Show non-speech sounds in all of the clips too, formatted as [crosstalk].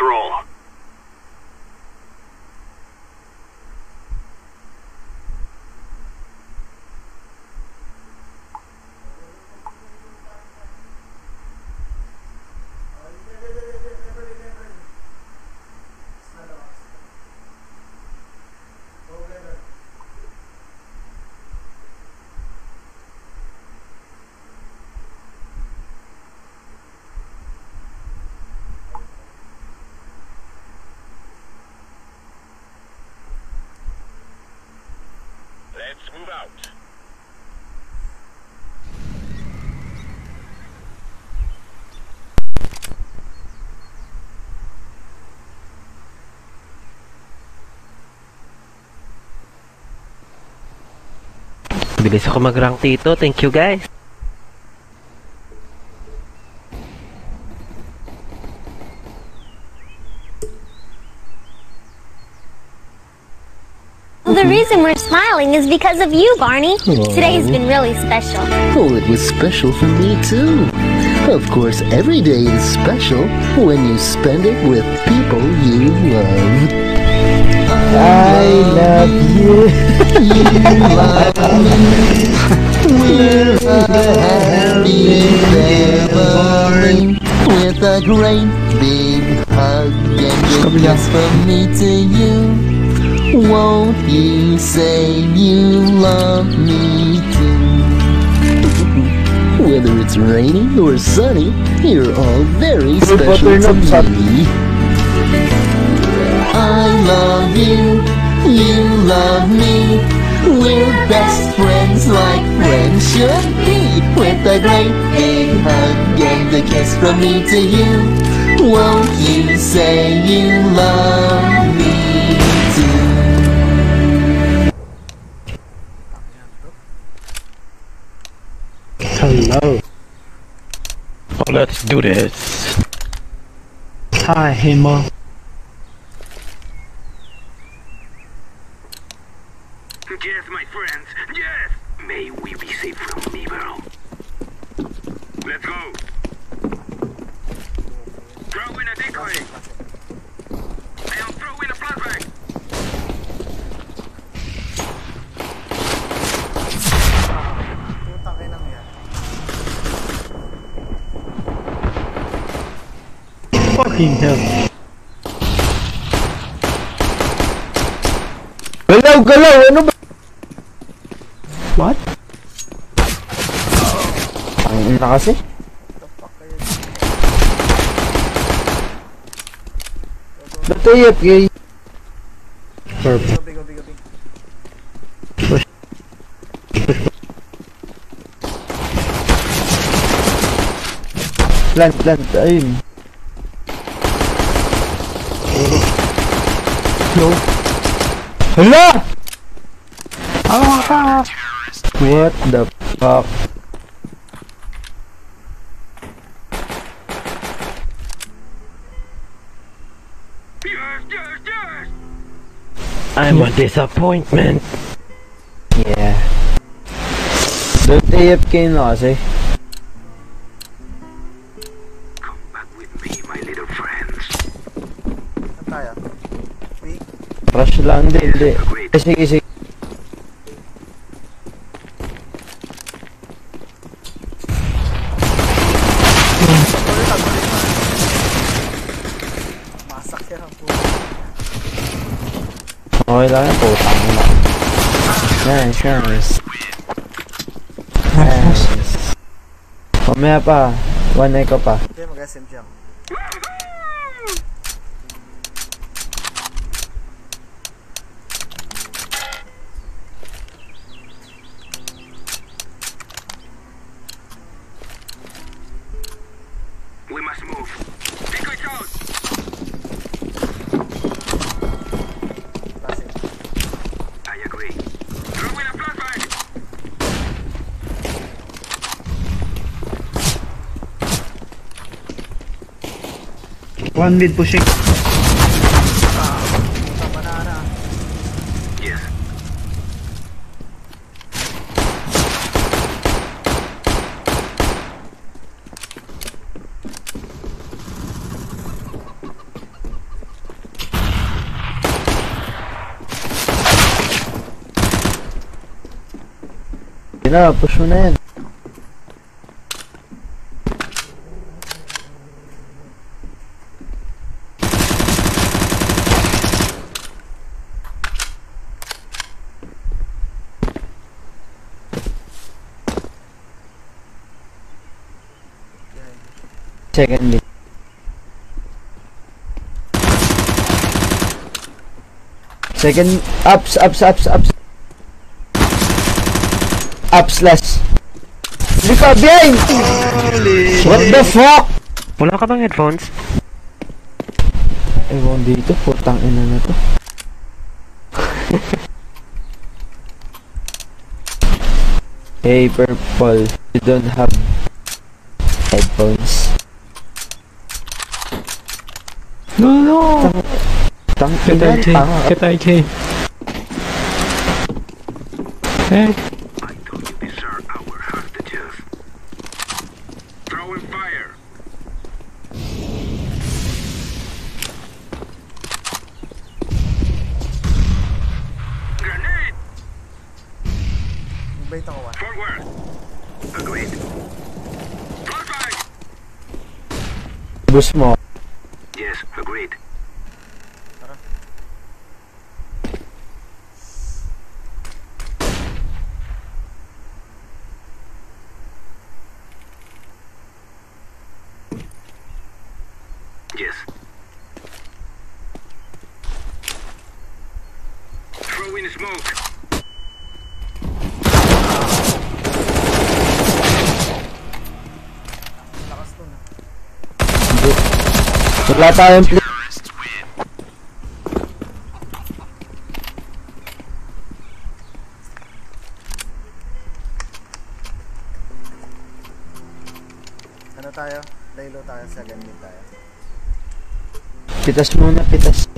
roll. Let's move out. Bilis ako mag-rank dito. Thank you guys. The reason we're smiling is because of you, Barney. Oh. Today's been really special. Oh, it was special for me too. Of course, every day is special when you spend it with people you love. I love you. You love me. We're a happy family with a great big hug and a kiss from me to you. Won't you say you love me too? Whether it's rainy or sunny, you're all very special to me. I love you, you love me. We're best friends like friends should be. With a great big hug and a kiss from me to you. Won't you say you love me let's do this. Hi, Himo. Yes, my friends. Yes. May we be safe from Fucking hell. Galaw, galaw! Ano ba? What? Ang ina kasi. Ba't AFK? Purple. Gabi, gabi, gabi. Plant, plant. Ayun. No. Hala! Ah. What the fuck? Yes, yes, yes. I'm a disappointment. Yeah. Don't AFK na kasi. Rush lang. Hindi, hindi. Eh, sige, sige. Okay lang yan. Putang na. Nice, nice. Nice. Mamaya pa. One echo pa. Okay, mag-SMG ako. One mid pushing. Putang banana. Yes. Sige na, push mo na Second mid. Second, ups, ups, ups, ups. Up slash. Hindi ka, behind! What the fuck? Wala ka bang headphones? Eh, Ewan dito, putang ina na to. [laughs] hey, purple. You don't have headphones. No, no! Tang Get ina, IK. tanga. Get IK. Hey, I told you these are our hostages. Throwing fire. Grenade! Bait ako one. Forward! Agreed. Flashbang! Bus mo. Wala tayong play. Ano tayo? Laylo tayo, second mid tayo. Pitas muna, pitas.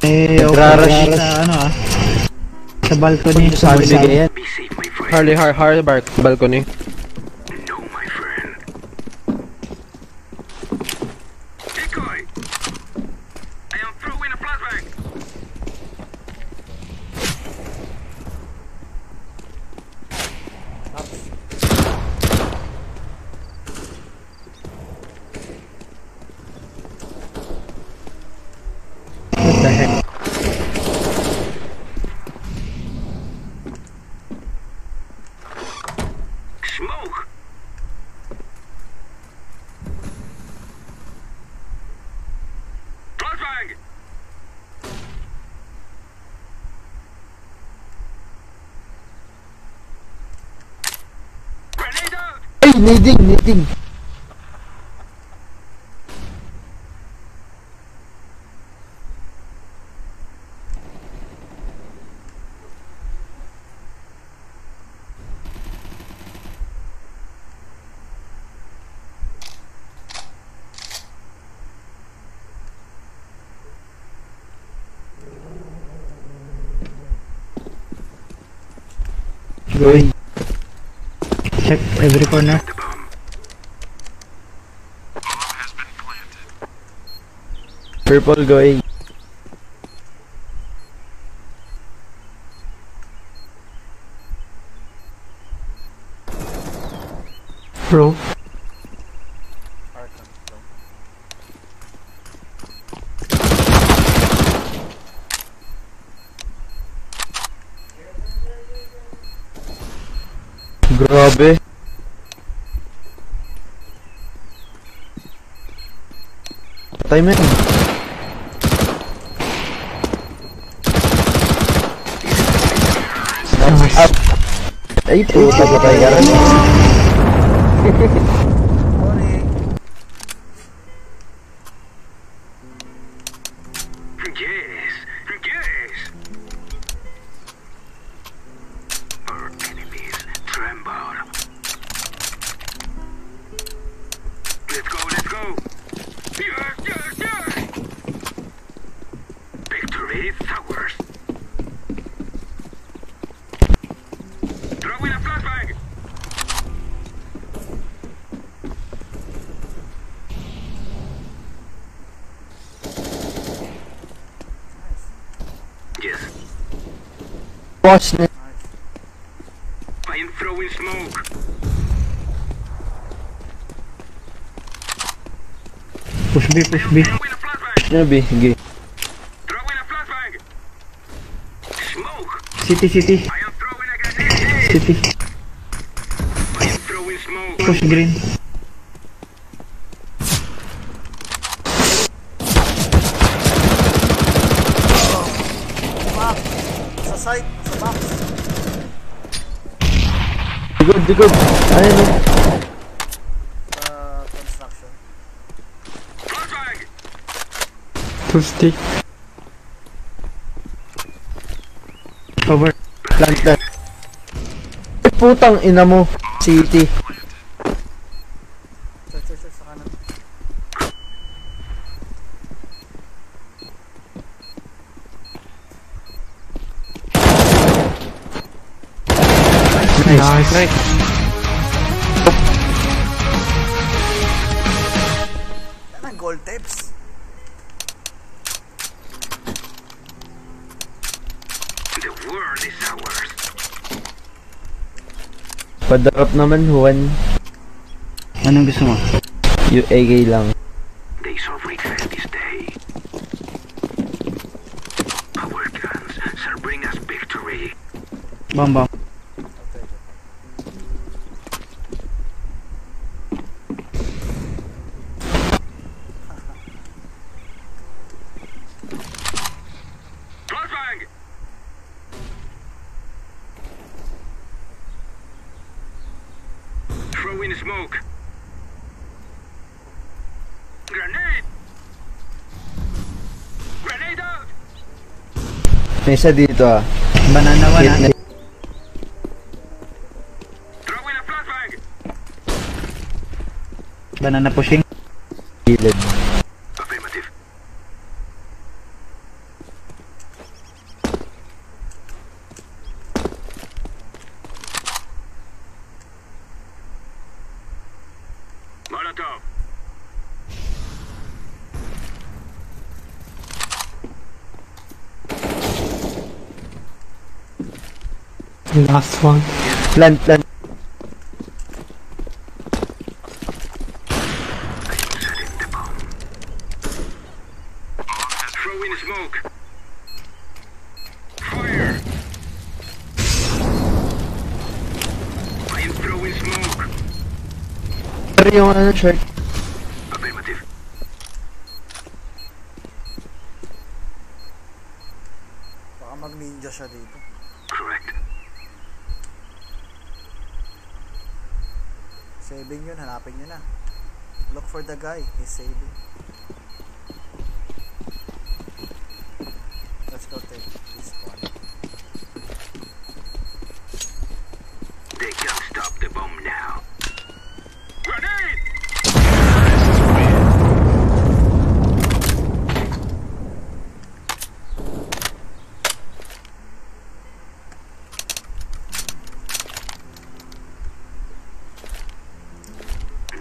eh, okay, sa ano ah. Sa balcony. Sa Sabi balcony. Harley, har, har, balcony. No, my friend. Decoy! I am throwing a flashbang! What the heck? Smoke! Flashbang! Grenade out! Ay, needing, needing. Go. Check every corner. The bomb. Purple going. Bro. Arc on. Go. Grabe. Patay mo yan. Up. Ay, puta, patay ka Watch na. I am throwing smoke. Push B, push B. Flashbang. Na, B. Sige. Throw in a flashbang. Smoke. City, city. I am throwing a grenade. City. I am throwing smoke. Push green. Likod. Ano yun? Sa construction. Flashbang! Two stick. Cover. Plant plant. Ay, putang ina mo. City. Church, church, church, sa kanan. Nice. Yan ang gold tips. The world is ours. Padarap naman, Juan. Anong gusto mo? UAK lang. They celebrate fest this day. Our guns shall bring us victory. Bam bam. Okay. Flashbang! Throw in smoke. Grenade! Grenade out! May isa dito ah. Banana Hit na. Throw in a flashbang! Banana pushing. Gilid. Affirmative. Molotov. Last one. Plant plant. Setting the bomb. Throw in smoke. Fire! I am throwing smoke. Pero yung ano, short. Affirmative. Baka mag-ninja siya dito. Correct. Saving yun, hanapin nyo na. Look for the guy, he's saving. Let's go take this one. They can't stop the bomb now. Grenade!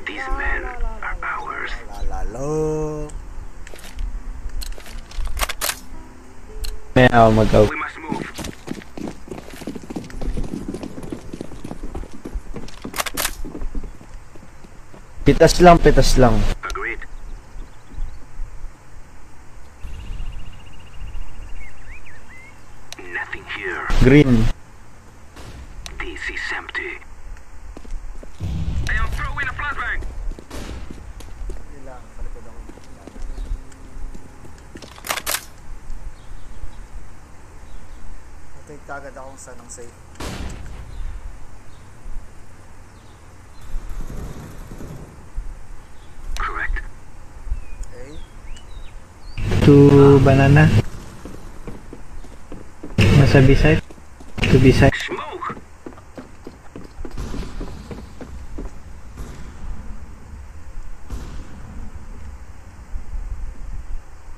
These men are ours. Lalalo. May ako mag-out. We must move. Pitas lang, pitas lang. Agreed. Nothing here. Green. This is empty. I am throwing a flashbang. Yun lang, palikod ako. Take kagad akong sa ng safe. Correct. Okay? Two banana. Nasa B-side. To B-side. Smoke.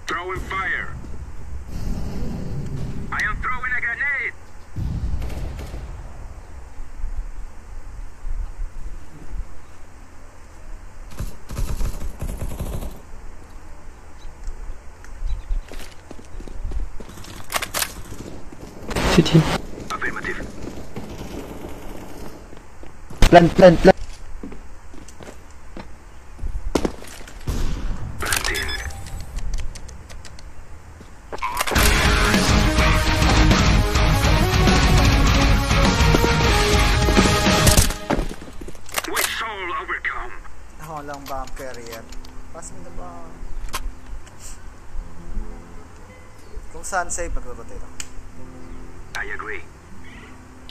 Throwing fire. I am throwing a grenade. City. Affirmative. Plant, plant, plant.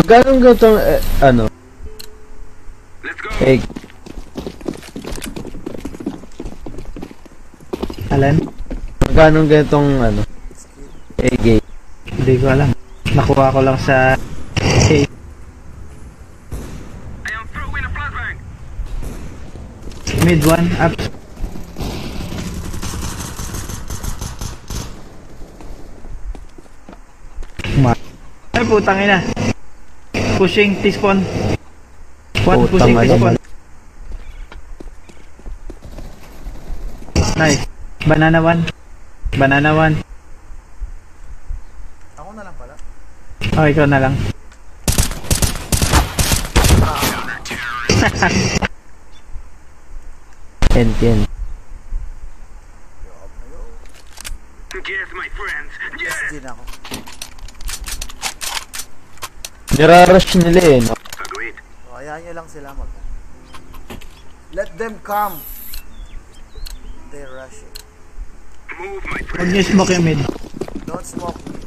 Ganong ganito, eh, ano? Egg. Alan? Magkano ganitong ano? Egg egg. Hindi ko alam. Nakuha ko lang sa... I am throwing a flashbang. mid one, up. Ma Ay, putang ina. Pushing, T-spawn. One Putang pushing, ina. T-spawn. Nice. Banana one. Banana one. Ako na lang pala. Oh, ikaw na lang. Ten, ten. Nirarush nila eh, no? Agreed. O, hayaan nyo lang sila mag... Let them come! They're rushing. Move, my Huwag niyo smoke yung mid. Don't smoke me.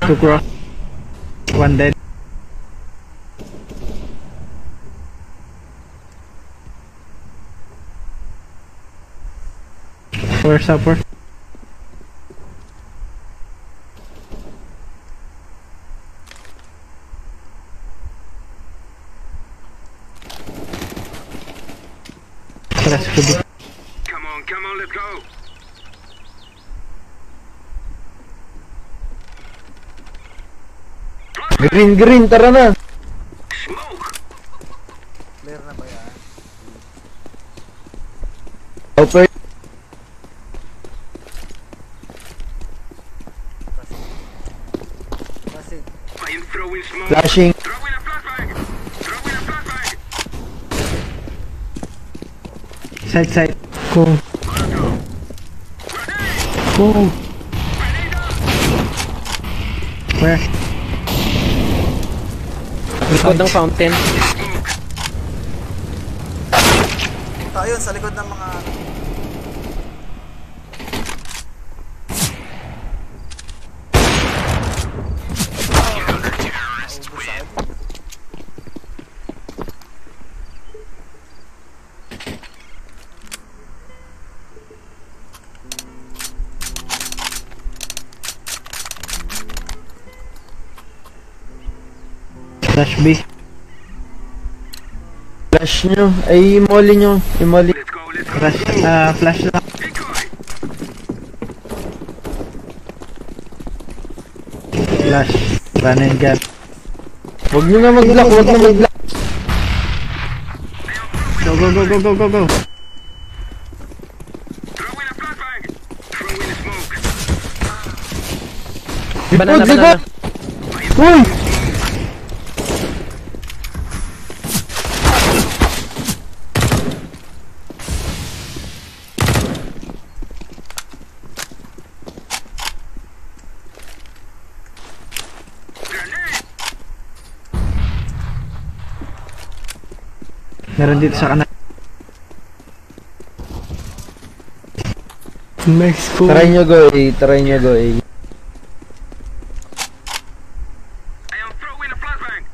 Two cross. One dead. Tara sa. Come on, come on, let's go. Green, green, tara na! Side side. Go. Go. Where? Likod ng fountain. tayo sa likod ng mga... Flash B. Flash nyo. Ay, imoli nyo. Imoli. Flash, ah, flash lang. Flash. Run and gun. Huwag nyo na mag-block, huwag na mag-block. Go, go, go, go, go, go, go. Banana, banana. Uy! Meron dito sa kanan. Mexico. Try nyo go A, try nyo go A. I am throwing a flashbang.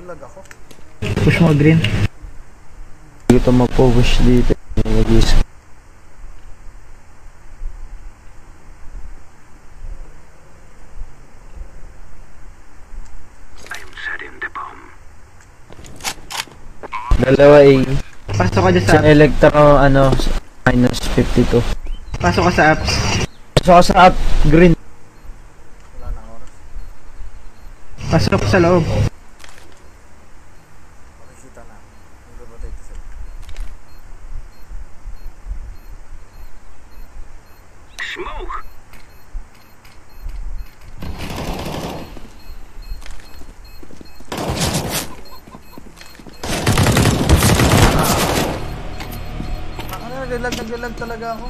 Nilag ako. Push mo green. Hindi ko ito mapupush dito. Nag-is. I am setting the bomb. Dalawa A. Pasok ka dyan sa Sa electro, ano, minus 52. Pasok ka sa apps. So, ako sa up, green. Wala na oras. Pasok sa loob. Smoke. naglalag, naglalag talaga ako.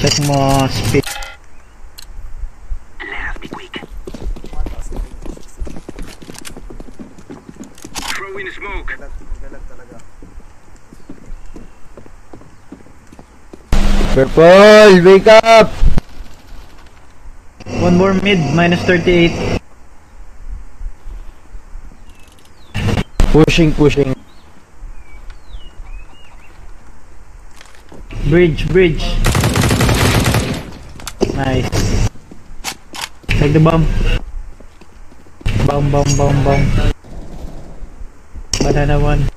check mo speed Purple, wake up! One more mid, minus 38. Pushing, pushing. Bridge, bridge. Nice. Take the bomb. Bomb, bomb, bomb, bomb. Banana one.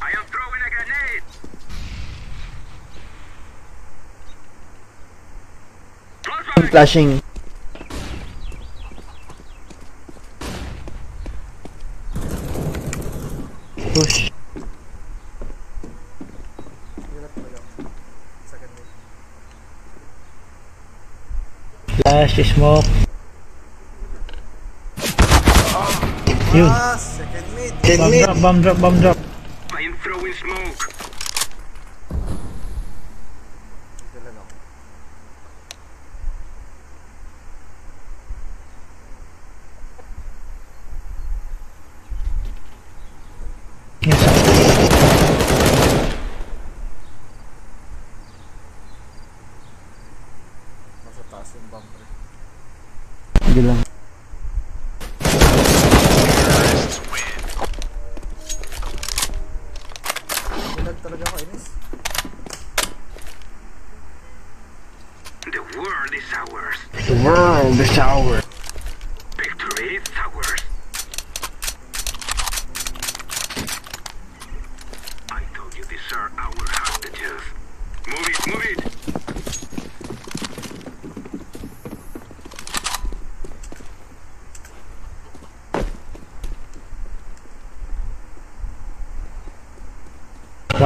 I am throwing a grenade. Flashbang. Flashing. Push. Flash, smoke. Yun. Ah, second mid. Bomb drop, bomb drop, bomb drop.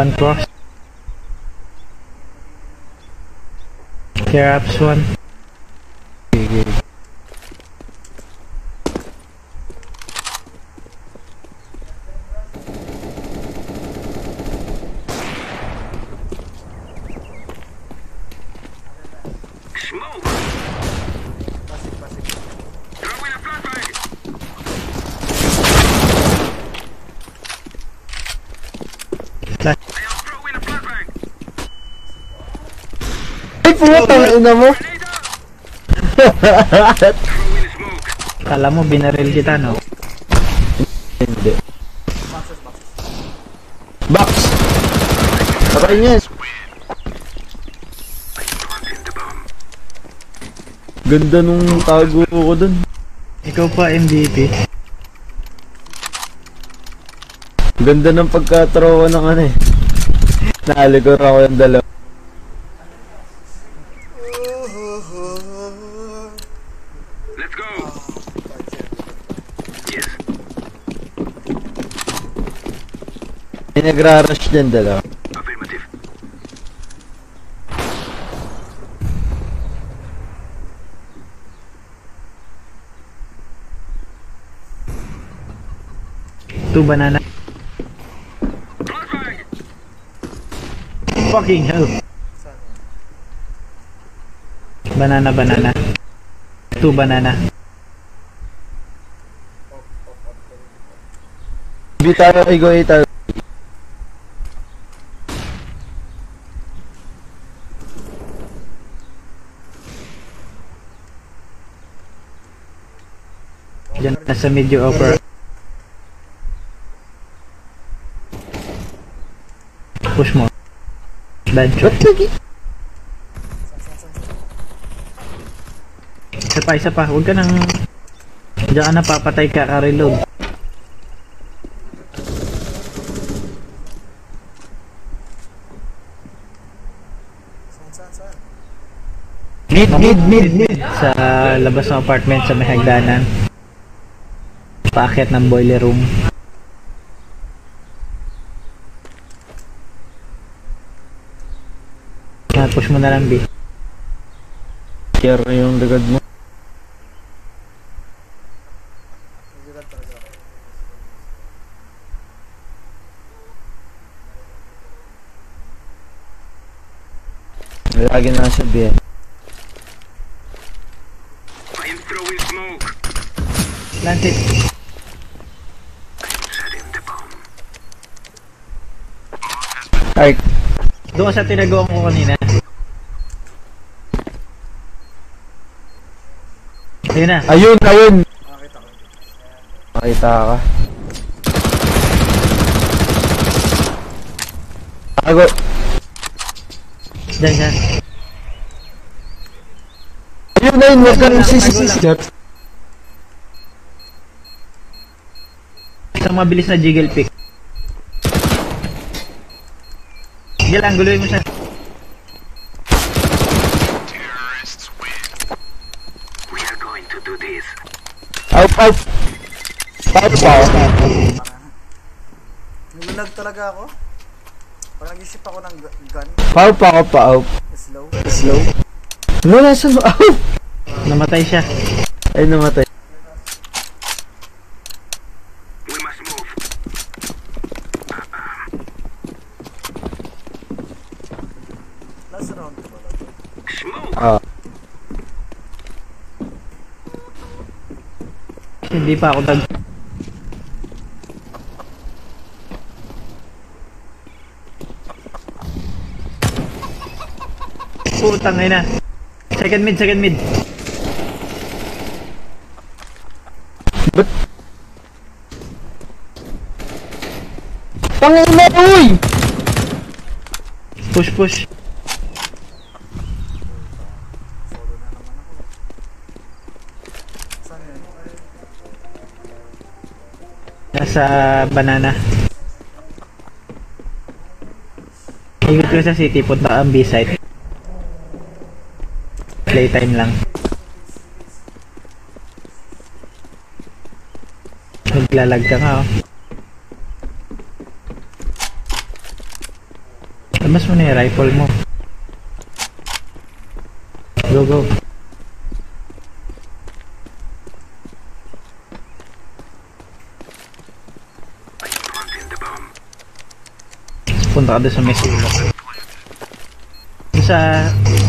One cross. Apps one. Kala mo binaril kita no? Hindi. Boxes, boxes. Box! Patay niya. Ganda nung tago ko dun. Ikaw pa MVP. Ganda ng pagkatrowa ng ano eh. Naaligor ako yung dalawa. Let's go. Yes. May nagra-rush dyan dalawa. Affirmative. Two banana. Fucking hell. Banana, banana. Two banana. Hindi tayo kay Go tayo. Diyan na sa medyo upper. Push mo. Ba't lagi? Isa pa, isa pa. Huwag ka nang... Diyan ka na papatay ka, ka-reload. Mid, mid, mid, mid. Sa labas ng apartment sa may hagdanan. Paakyat ng boiler room. Tapos mo na lang, B. Kiyar yung lagad mo. Lagi na sa BN. I'm throwing smoke. Planted. Ay, Doon sa tinaguan ko kanina. Ayun na. ayun, ayun! Makita ka. Ako, Diyan, diyan. ayun, ayun, wag kang Tago lang, sisisis. tago Isang mabilis na jiggle pick. Sige lang, guluhin mo siya. We are going to do this. Out, out! Out, out! Nilulag talaga ako. Pag nag-isip ako ng gu- gun, Out pa ako pa, out. slow. Slow. Ano, nasa mo? [laughs] Out! Namatay siya. Ay, namatay. We must move. Last round ko ba? Smoke. Ah, Hindi pa ako dag... Putang ina. Second mid, second mid. Pangina, uy! Push, push. Nasa banana. Ikot ko sa city, punta ang B-site. Playtime lang. Naglalag ka nga oh. Labas mo na yung rifle mo. Go, go. Planting the bomb. Punta ka doon sa may sulok. Sa...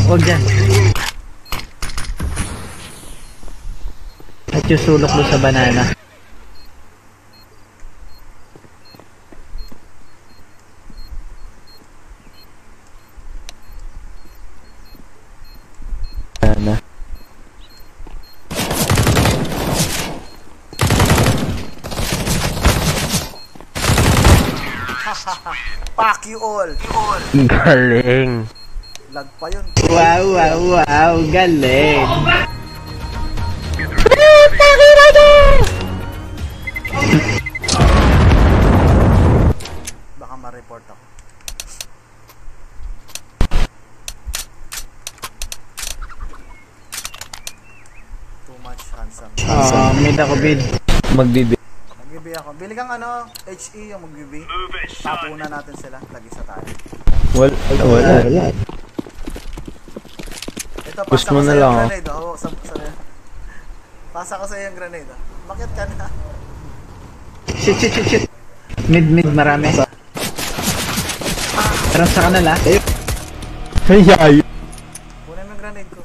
Huwag dyan. At yung sulok doon sa banana. Ano? Fuck you all! Galing. Lag pa yun. Wow, wow, wow. Galing. Baka ma-report ako. Too much handsome. Oh, mid ako bid. Magbibi. Mag-GB ako. Bili kang ano, HE yung mag-GB. Move it, son. Tapuna natin sila. Lagi sa tayo. Wala, wala. wala. Ito, Push pasa mo ko na lang, oh. grenade. Oh, sa, sa, pasa ko sa'yo yung grenade. Oh. Bakit ka na? Shit, shit, shit, shit. Mid, mid, marami. Pero sa kanila. Ay, ay. Kunin mo yung grenade ko.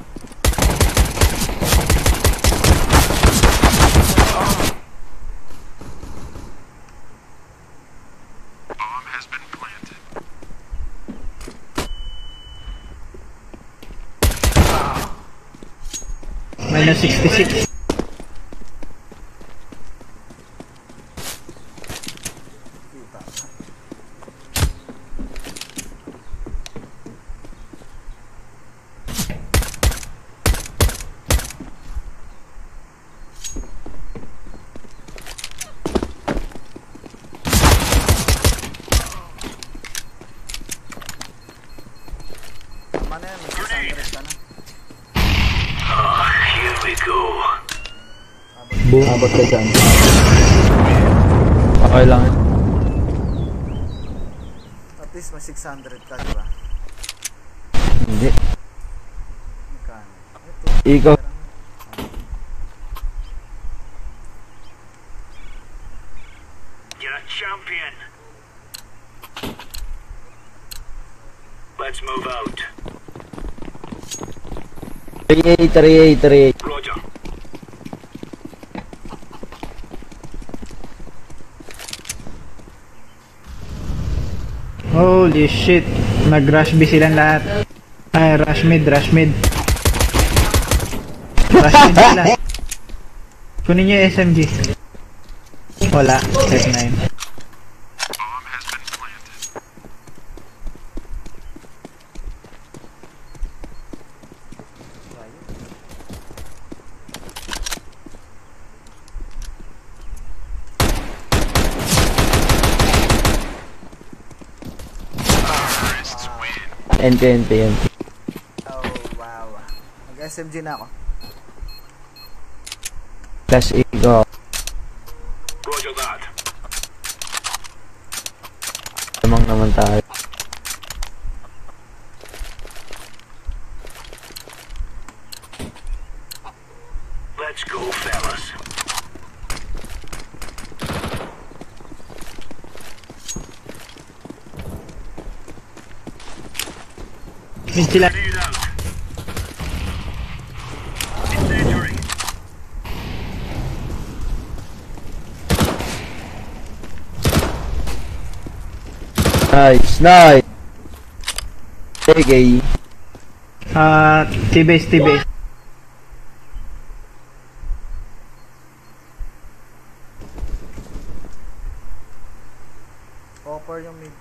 Minus 66. Kita. Tama na yan, may 600 ka na. Here we go. Boom. Abot ka dyan. Okay lang. yun. At least may 600 ka, di ba? Hindi. Magkano? Ito. Ikaw. Champion. Let's move out. 3A, 3A, 3A. Roger. Holy shit. Nag-rush B silang lahat. Ay, rush mid, rush mid. Rush. [laughs] Kunin niyo yung SMG. Wala. F9. NT, NT, NT. Oh, wow. Mag-SMG na ako. Plus A go. Roger that. Lamang naman tayo. Let's go, fellas. Mid sila. Lead out. Incendiary. Nice, nice. Okay. Ah, T-base, T-base. Popper yung mid.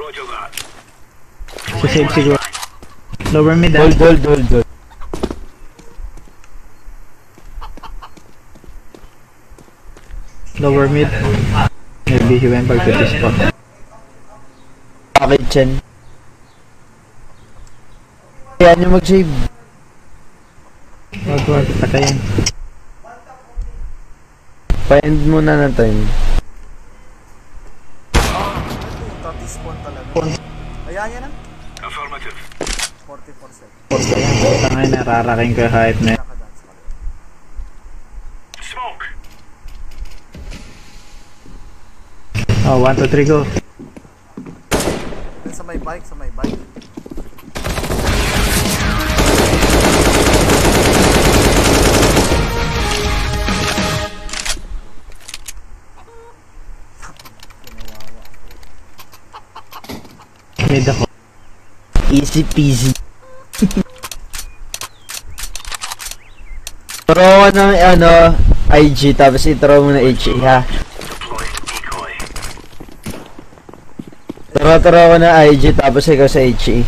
Roger that. Sisave siguro. Lower mid ah. Hold, hold, hold, hold. Lower mid. Maybe he went back to this spot. Chen? Kaya nyo mag-save. Wag, wag, patayin. Pa-end muna ng time. Tatispawn talaga. Ayan yan na. Affirmative. 44 seconds. Tangay na, raraking ko yung hype na. Smoke. Oh, 1, 2, 3, go. Bike, sa may bike. Mid ako. Easy peasy. Throw ko ng ano, IG tapos i-throw mo na HE ha. Deploying decoy. Throw, throw ko na IG tapos ikaw sa. HE.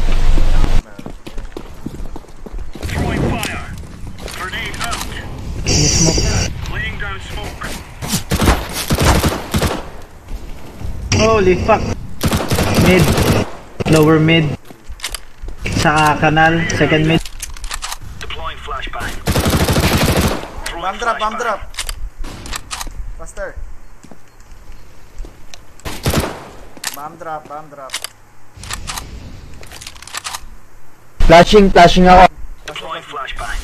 Holy fuck. Mid. Lower mid. Sa kanal. Second mid. Deploying flashbang. Bomb drop, bomb drop. Faster. Bomb drop, bomb drop. Flashing, flashing ako. Deploying flashbang.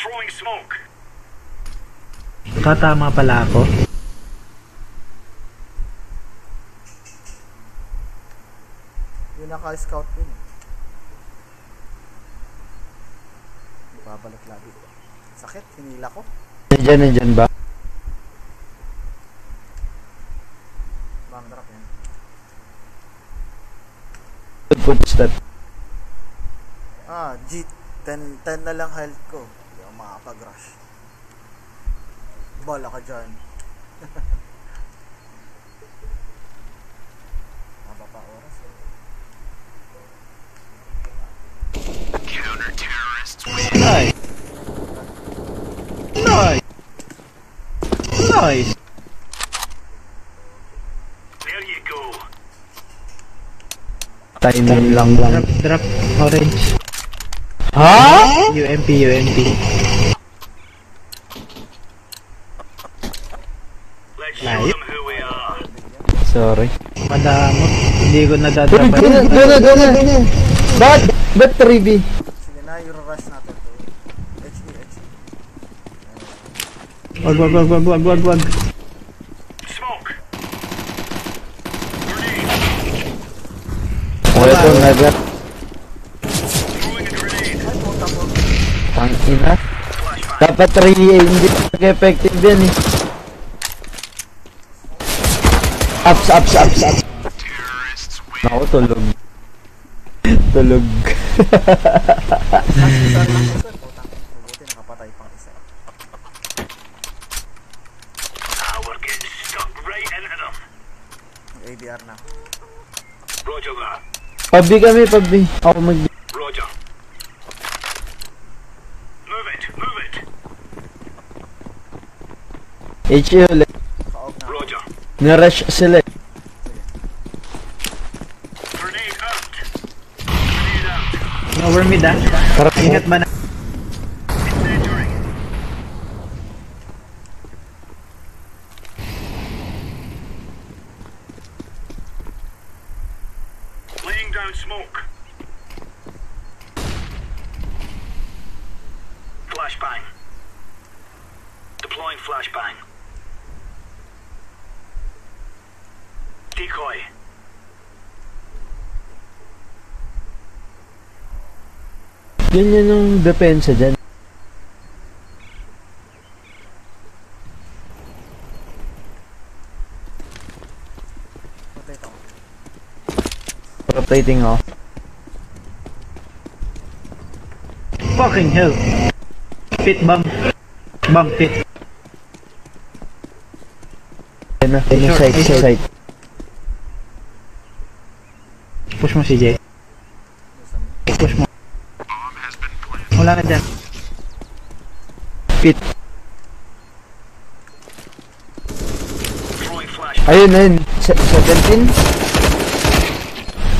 Throwing smoke. Tatama pala ako. Yung naka-scout yun. Babalik lagi. Sakit, hinila ko. Nandyan, nandyan ba? Bomb drop yan. Good footstep. Ah, G. 10, 10 na lang health ko. Hindi ako makapag-rush. Bala ka dyan. [laughs] Haba pa oras eh. Nice. Nice. Nice. There you go. Timing lang lang. Drop, drop. Orange. Ha? UMP, UMP. Let's show Nice. them who we are. Sorry. Madamot. Hindi ko nadadrop. na, go na, go na, go na. Ba't? Ba't 3B? Sige na, yung rush natin to. HE, HE. Wag, wag, wag, wag, wag, wag, wag. Smoke. Grenade. O ito, nag Throwing a grenade. Tangina. Dapat 3 hindi nag-effective yan eh. Ups, ups, ups, ups. Naku, tulog. [laughs] tulog. [laughs] पब्बी कमी पब्बी आओ मैं Roger. Nourish select. Over mid ah. Ingat ba na? Incendiary. Laying down smoke. Flashbang. Deploying flashbang. Decoy. Ganyan yung depensa dyan. Rotating ako. Fucking hell. Pit bomb. Bomb pit. Yan na, yan yung short. site. Push mo si Jay. Push mo. Wala na dyan. Pit. Ayun, ayun. Se- 17.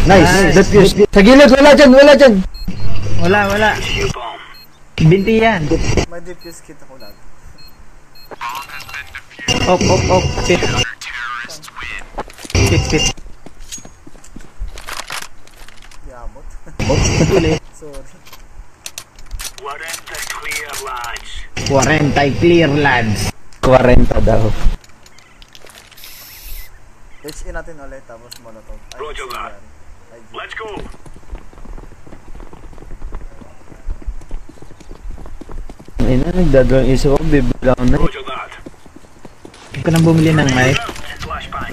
Nice. Nice. Defuse. Sa gilid, wala dyan, wala dyan. Wala, wala. Binti yan. May defuse kit ako lagi. Op, op, op. Pit. Pit, pit. Yabot. Uli. Sorry. What in the clear, lads? 40 clear lads. 40 daw. HE natin ulit tapos molotov. Ay, Roger that. Let's go. Ayun na, nagdadalawang isip ko, bibilang na. Roger that. Huwag ka nang bumili ng. Flashbang.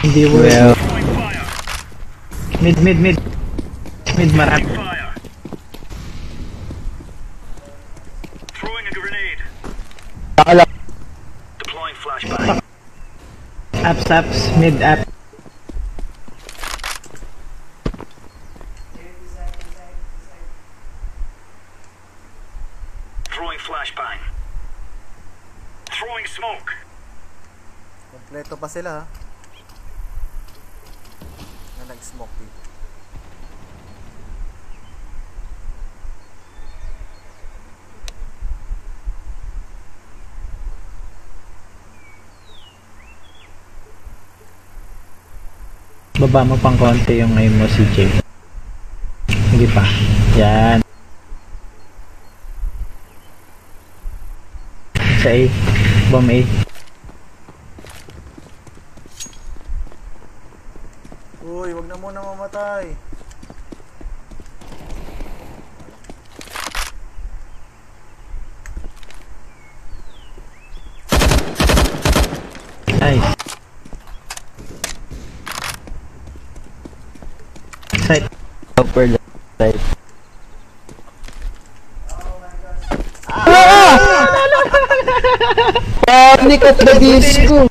Hindi worth. Well. Mid, mid, mid. Mid marami. Fire. Throwing a grenade. akala Deploying flashbang. Ups, ups. Mid, up. Throwing flashbang. Throwing smoke. Kompleto pa sila ha. Ibaba mo pang konti yung aim mo, CJ. Hindi pa. Yan. Sa 8. Bomb 8. Panic at the disco!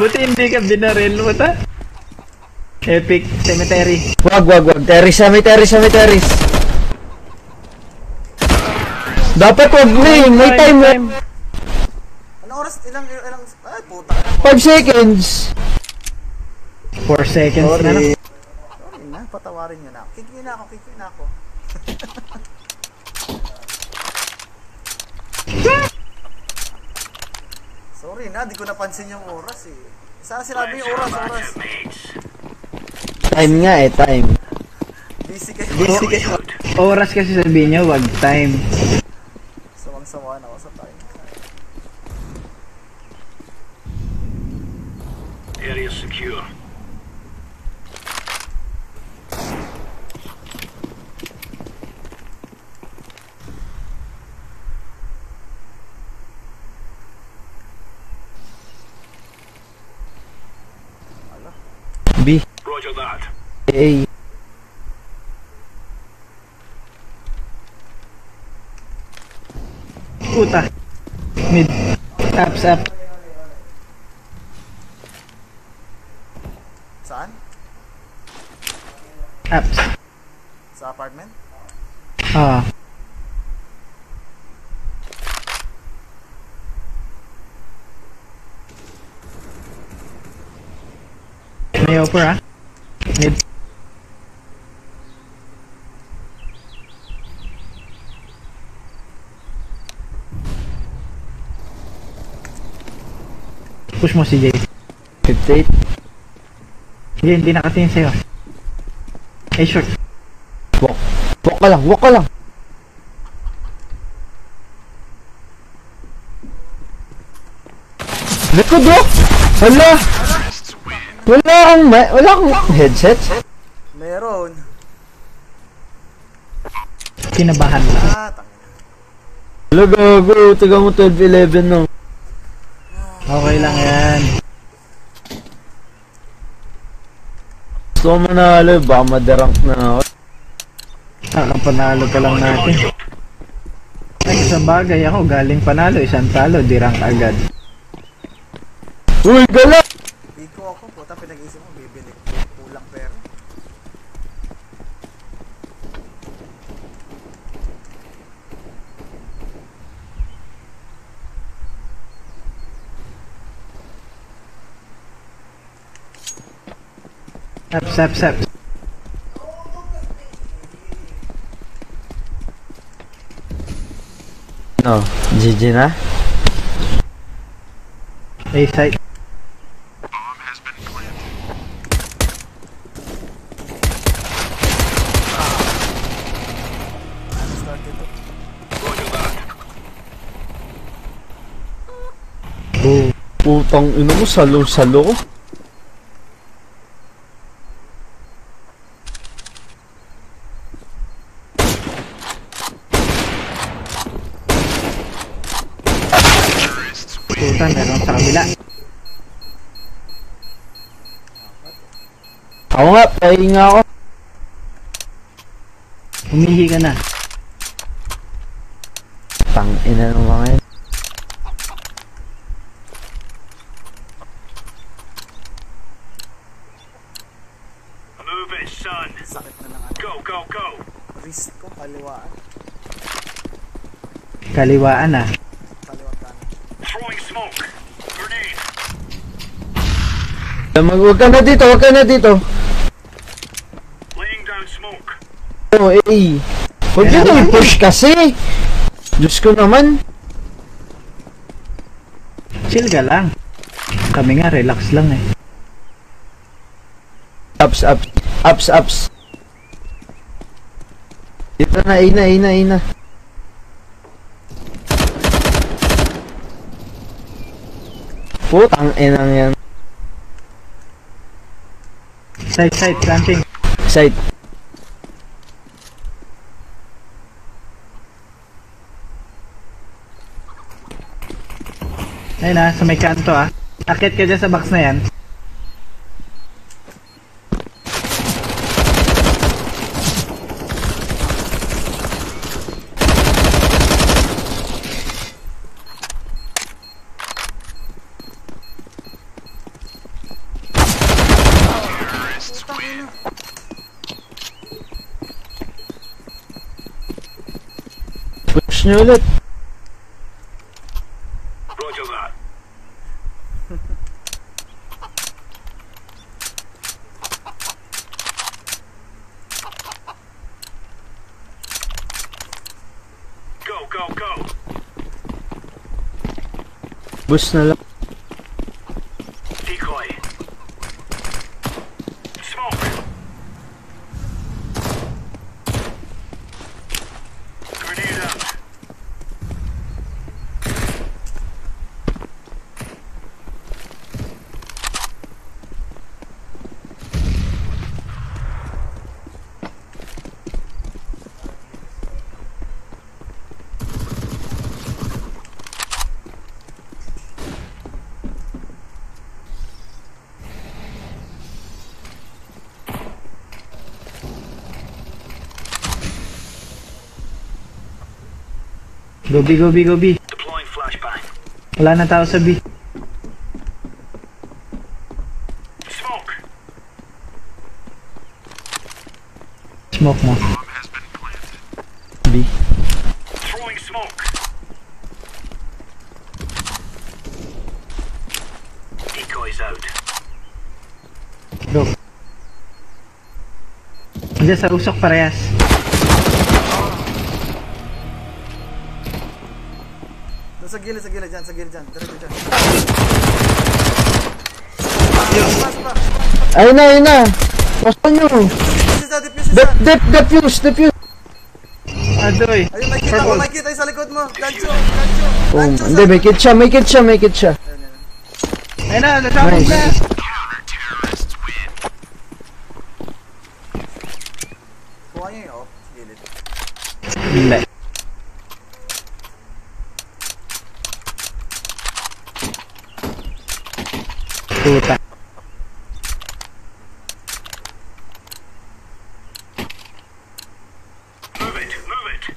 Buti hindi ka binaril mo ta. Epic Cemetery. Wag, wag, wag. Terrace, may terrace. Dapat wag na eh. May time na. Ano oras? Ilang, ilang, ay puta. 5 seconds. 4 seconds na lang. Sorry na, patawarin nyo na ako. Kikin na ako, kikin na ako. [laughs] Sorry na, di ko napansin yung oras eh. Saan sinabi yung oras, oras? Time nga eh, time. Busy kayo. Busy kayo. Oras kasi sabi niya, wag time. Sawang-sawa na ako sa time. Area secure. A. Puta. Mid. Apps, up. Saan? Apps. Sa apartment? Ah. May offer ah. Mid. Push mo si Jay. 58. Hindi, hindi nakatingin sa'yo. Eh, short. Walk. Walk ka lang, walk ka lang. Likod bro! Wala! Wala kang, ma- wala kang headset? Meron. Kinabahan lang. Ah. Wala gago, taga mo 12-11 no. Okay lang yan. Gusto ko manalo, baka maderank na ako. Takang panalo ka lang natin. Ay, sa bagay ako, galing panalo, isang talo, dirang agad. Uy, gala! Iko ako, puta, pinag-isip mo, bibili. Kulang pera. Sap, sap, sap. No, GG na? A side. Oh. Putang ina mo, salo-salo. Puta, meron sa kabila. Ako nga, pahinga ako. Umihi ka na. Tang ina ng mga yun. Move it, son. Sakit na ng ano. Go, go. Wrist ko, kaliwaan. Kaliwaan ah. Kaliwat kanan. Throwing smoke. Grenade. Mag wag ka na dito, wag ka na dito. Laying down smoke. Oh, eh. Huwag yun na push kasi. Diyos ko naman. Chill ka lang. Kami nga, relax lang eh. Ups, ups. Ups, ups. Dito na, ina, ina, ina. Putang inang yan. Side, side, planting. Side. Ayun ah, sa may kanto ah. Akit ka dyan sa box na yan. Push nyo ulit. Roger that. Go, go, go. Boost na lang. Decoy. Smoke. Grenade out. Go B, go B, go B. Deploying flashbang. Wala na tao sa B. Smoke. Smoke mo. B. Throwing smoke. Decoys out. Go. Diyan sa usok parehas. Gilid, sa gilid dyan, sa gilid dyan. Diretso dyan. Ayun na, ayun na. Basta nyo. Defuse siya, defuse Dep, siya. dep, defuse, defuse. Adoy. Ayun, may kita mo, may kita yung sa likod mo. Gancho, gancho. Oh, hindi, sa- make it siya, make it siya, make it siya. Ayun, na, nasabog Nice. na. Kuha niyo yung off, gilid. Hindi. Puta. Move it, move it.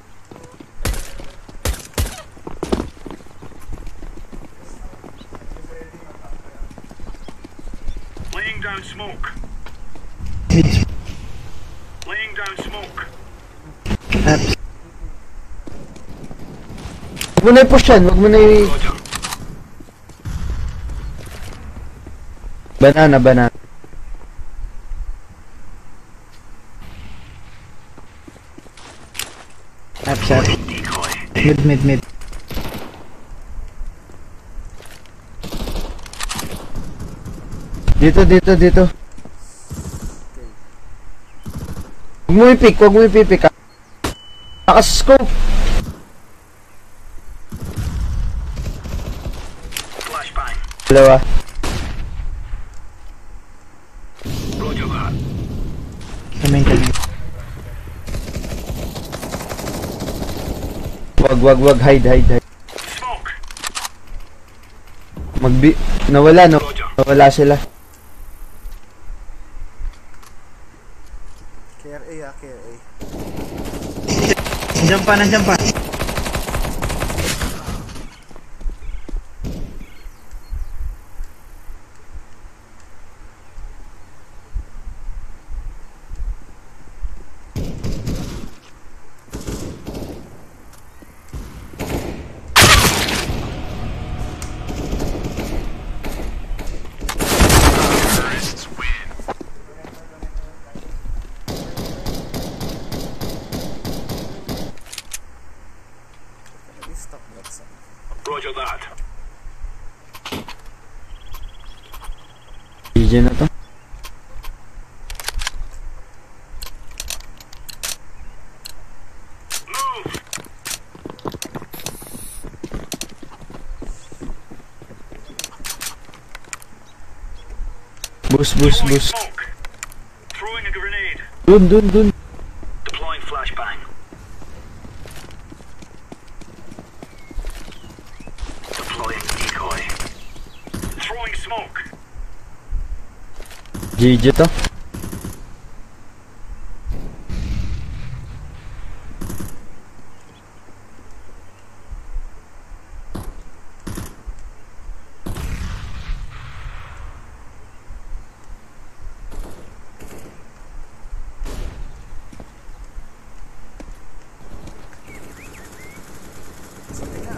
Laying down smoke. Mid. Laying down smoke. Huwag mo na i-push yan, huwag mo na i-. Banana, banana. Apps. Decoy. Mid, mid, mid. Dito, dito, dito. Huwag mo i-pick, huwag mo i-pick ah. Nakascope. Dalawa. Sa main kami. Wag, wag, wag, hide, hide, hide. Magbi... Nawala, no? Nawala sila. Nandiyan pa, nandiyan pa. Please stop that sound. Roger that. DJ na to. Move. Boost, boost, Throwing a grenade. Dun, dun, dun. Deploying flashbang. Deploying decoy. Throwing smoke. GG to. Sabi nga.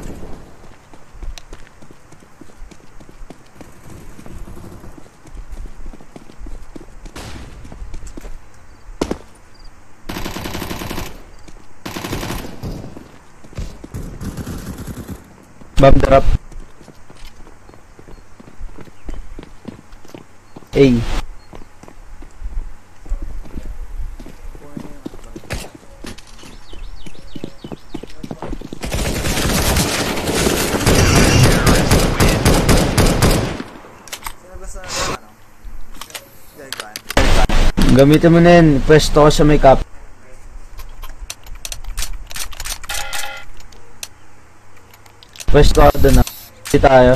Bomb drop. A. Gamitin mo na yan. Pwesto ko sa may cup. West Garden na. Hindi tayo.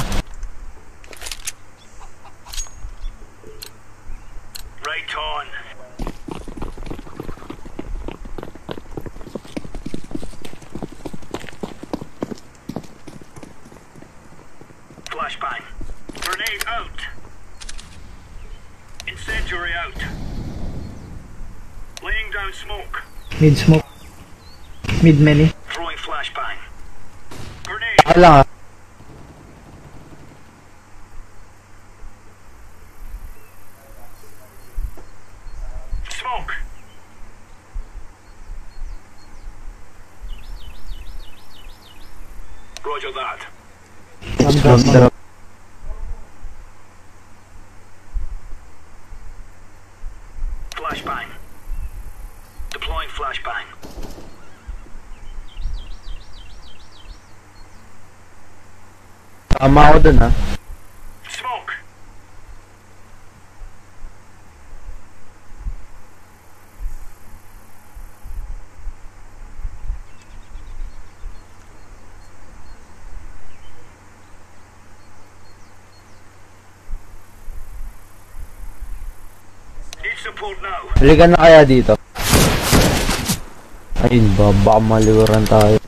Right on. Flashbang. Grenade out. Incendiary out. Laying down smoke. Mid smoke. Mid many. Lang ah. Smoke. Roger that. Bomb Drop, drop. drop. Flashbang. Deploying flashbang. Tama ako dun ah. Smoke. Need support now. Halika na kaya dito. Ayun ba, baka maliwaran tayo.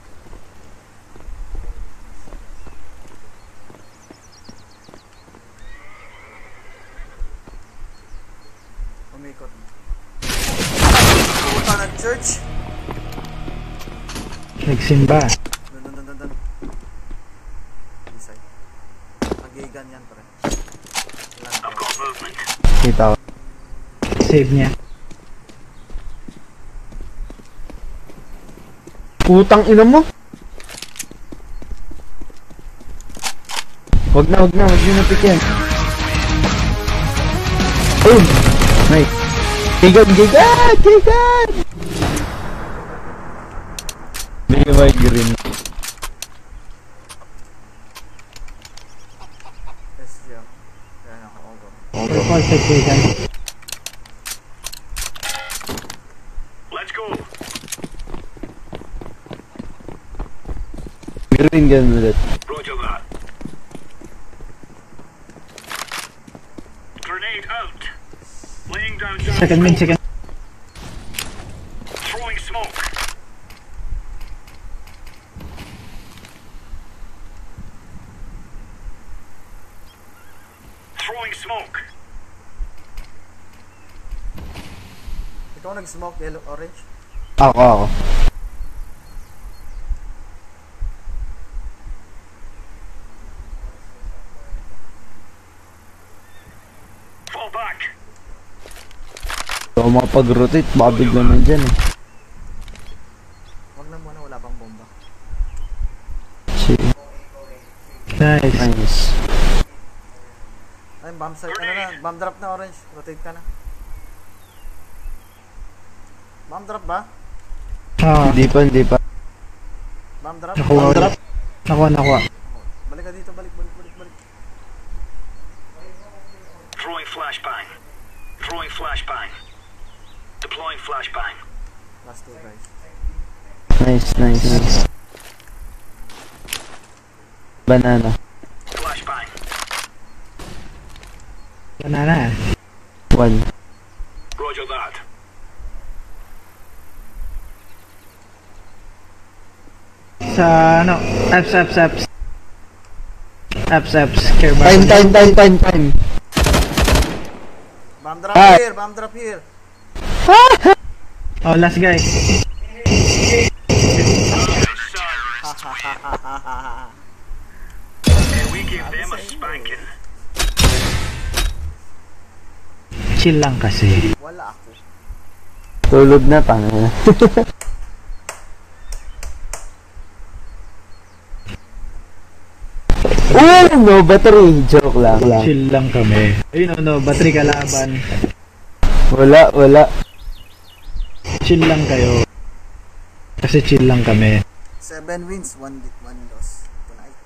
Nagsimba. Dun, dun, dun, dun, dun. Isay. Agigan yan, pre. Kita ko. Save niya. Putang ina mo! Wag na, wag na, wag nyo napik yan. Boom! Nice. Gigan, gigan, gigan! Bigyan mo yung green. Yes, yeah. Kaya ako, over. Purple situation. Let's go. Green gun ulit. Roger that. Grenade out. Laying down down Second mid, smoke. second. Throwing smoke. Throwing smoke. Ikaw nag-smoke, yellow, orange? Ako, ako. Fall back. So, makapag-rotate, baka bigla na dyan eh. Wag na muna, wala pang bomba. Shit. Nice. Nice. Ay, bomb site, ano na, bomb drop na, orange. Rotate ka na. Bomb drop ba? Ah, Hindi pa, hindi pa. Bomb drop? nakuha ulit. Nakuha, nakuha. Balik ka dito, balik, balik, balik, balik. Throwing flashbang. Throwing flashbang. Deploying flashbang. Last two guys. Nice, nice, nice. Banana. Flashbang. Banana. One. Roger that. Sa ano, apps, apps, apps. Apps, apps. Care. Time, time, time, time, time. Bomb drop Ah. here, bomb drop here. Oh, last guy. We give them a spanking. Chill lang kasi. Wala ako. Tulog na, tanga. [laughs] Oh, no battery. Joke lang. lang. Chill lang kami. Ayun, ano, battery kalaban. Wala, wala. Chill lang kayo. Kasi chill lang kami. Seven wins, one, one loss tonight.